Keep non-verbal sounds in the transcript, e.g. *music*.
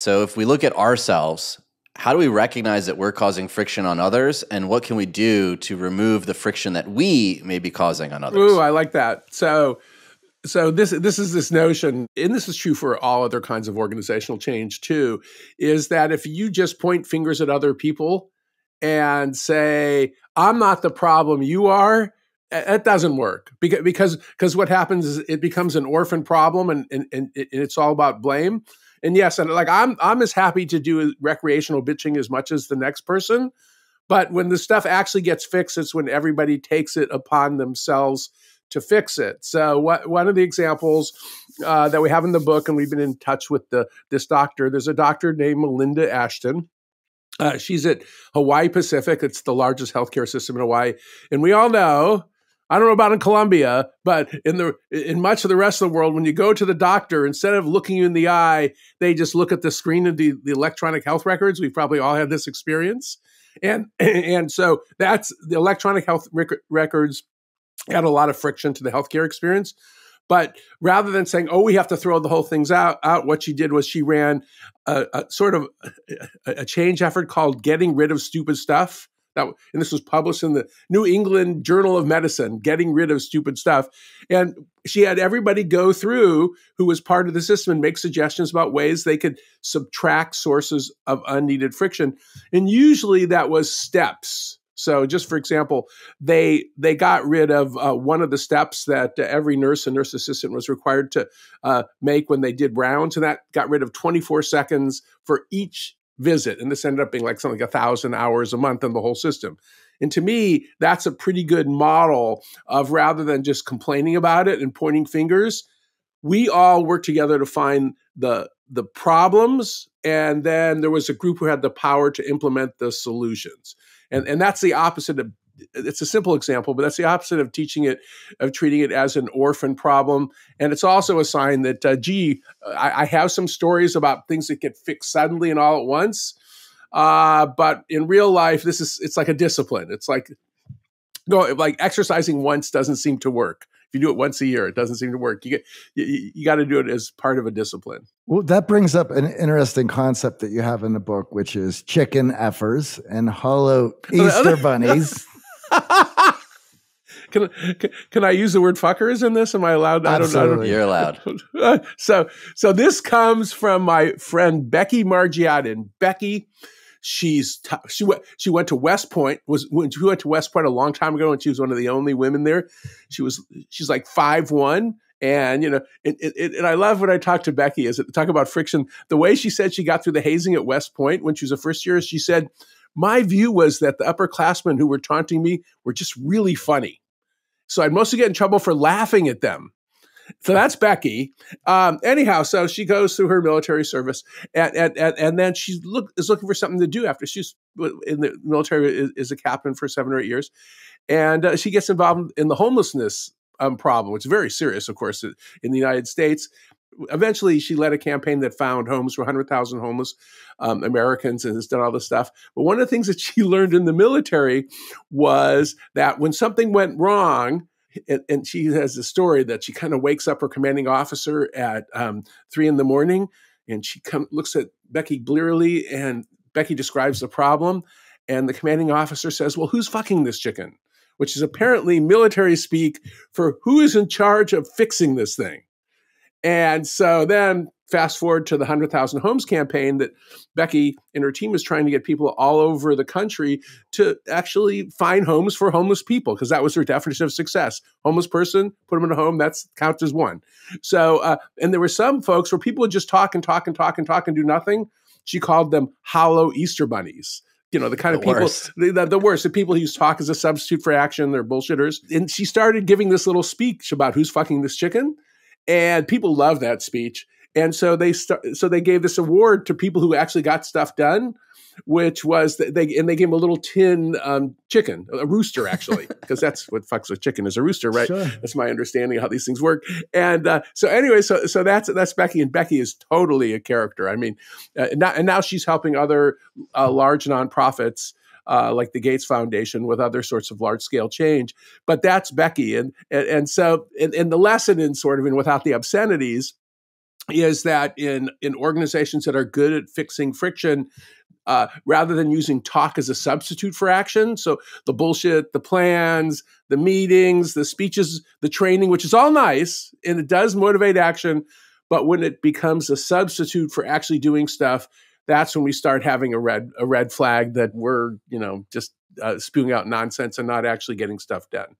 So if we look at ourselves, how do we recognize that we're causing friction on others and what can we do to remove the friction that we may be causing on others? Ooh, I like that. So so this this is this notion and this is true for all other kinds of organizational change too is that if you just point fingers at other people and say i'm not the problem you are that doesn't work because because because what happens is it becomes an orphan problem and, and and it's all about blame and yes and like i'm i'm as happy to do recreational bitching as much as the next person but when the stuff actually gets fixed it's when everybody takes it upon themselves to fix it. So what, one of the examples uh, that we have in the book, and we've been in touch with the this doctor. There's a doctor named Melinda Ashton. Uh, she's at Hawaii Pacific. It's the largest healthcare system in Hawaii, and we all know. I don't know about in Colombia, but in the in much of the rest of the world, when you go to the doctor, instead of looking you in the eye, they just look at the screen of the, the electronic health records. We've probably all had this experience, and *clears throat* and so that's the electronic health rec- records add a lot of friction to the healthcare experience. But rather than saying, "Oh, we have to throw the whole things out," out what she did was she ran a, a sort of a, a change effort called "Getting Rid of Stupid Stuff." That, and this was published in the New England Journal of Medicine, getting rid of stupid stuff. And she had everybody go through who was part of the system and make suggestions about ways they could subtract sources of unneeded friction. And usually that was steps so, just for example, they they got rid of uh, one of the steps that uh, every nurse and nurse assistant was required to uh, make when they did rounds, and that got rid of 24 seconds for each visit. And this ended up being like something like a thousand hours a month in the whole system. And to me, that's a pretty good model of rather than just complaining about it and pointing fingers, we all work together to find the the problems and then there was a group who had the power to implement the solutions and and that's the opposite of it's a simple example, but that's the opposite of teaching it, of treating it as an orphan problem. And it's also a sign that, uh, gee, I, I, have some stories about things that get fixed suddenly and all at once. Uh, but in real life, this is it's like a discipline. It's like go like exercising once doesn't seem to work. If you do it once a year, it doesn't seem to work. You get you, you got to do it as part of a discipline. Well, that brings up an interesting concept that you have in the book, which is chicken effers and hollow *laughs* Easter bunnies. *laughs* can, can, can I use the word fuckers in this? Am I allowed? Absolutely. I don't, I don't, You're allowed. *laughs* so so this comes from my friend Becky Margiotta. Becky She's t- she went she went to West Point was when she went to West Point a long time ago and she was one of the only women there. She was she's like five one and you know it, it, and I love when I talk to Becky is it talk about friction. The way she said she got through the hazing at West Point when she was a first year, she said my view was that the upperclassmen who were taunting me were just really funny. So I'd mostly get in trouble for laughing at them. So that's Becky. Um, anyhow, so she goes through her military service, and and and, and then she look is looking for something to do after she's in the military is, is a captain for seven or eight years, and uh, she gets involved in the homelessness um, problem, which is very serious, of course, in the United States. Eventually, she led a campaign that found homes for 100,000 homeless um, Americans and has done all this stuff. But one of the things that she *laughs* learned in the military was that when something went wrong, and, and, she has a story that she kind of wakes up her commanding officer at um, three in the morning, and she come, looks at Becky blearily, and Becky describes the problem, and the commanding officer says, "Well, who's fucking this chicken?" Which is apparently military speak for who is in charge of fixing this thing. And so then fast forward to the 100,000 Homes campaign that Becky and her team is trying to get people all over the country to actually find homes for homeless people, because that was her definition of success. Homeless person, put them in a home, that's counts as one. So, uh, and there were some folks where people would just talk and talk and talk and talk and do nothing. She called them hollow Easter bunnies you know the kind the of people worst. The, the, the, worst the people who use talk as a substitute for action they're bullshitters and she started giving this little speech about who's fucking this chicken and people love that speech and so they st- so they gave this award to people who actually got stuff done which was they and they gave him a little tin um, chicken, a rooster actually, *laughs* because that's what fucks with chicken is a rooster, right? Sure. That's my understanding of how these things work. And uh, so anyway, so so that's that's Becky, and Becky is totally a character. I mean, uh, and, now, and now she's helping other uh, large nonprofits. Uh, like the Gates Foundation with other sorts of large scale change. But that's Becky. And, and, and so, and, and the lesson in sort of in Without the Obscenities is that in in organizations that are good at fixing friction, uh, rather than using talk as a substitute for action. So the bullshit, the plans, the meetings, the speeches, the training, which is all nice and it does motivate action. But when it becomes a substitute for actually doing stuff, that's when we start having a red a red flag that we're you know just uh, spewing out nonsense and not actually getting stuff done.